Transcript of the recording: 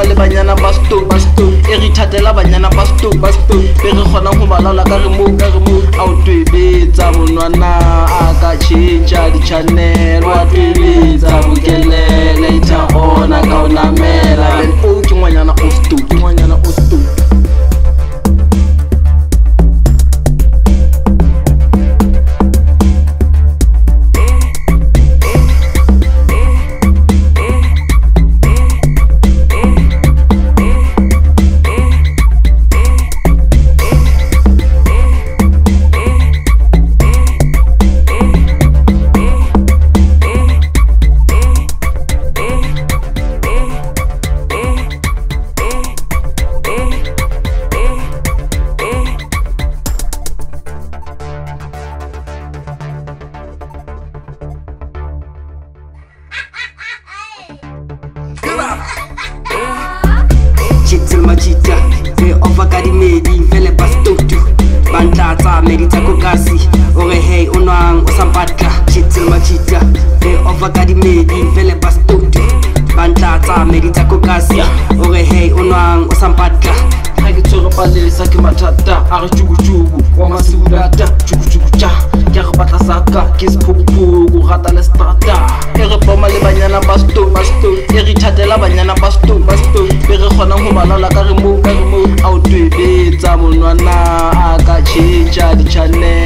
ba le banyana ba sto e re ithatela banyana ba sto e re kgonang go balala ka re moo ka re moo a o twebetsa bonwana a ka tšhetša dichanelo a twebetsa bokelele itha gona ka o namela machita ke ofakadimedi fele pastoto bantla tsa medi tsa kokasi ore hei o nwang o sa batla chitsere machita ke ofakadimedi fele pastoto bantla tsa medi tsa kokasi ore hei o nwang o sa batla ga ke tshwere palelesa ke mathata a re jukujuku wa masebudata jukujuku ja ke a re batla saka ke sephokopoo cyari cyane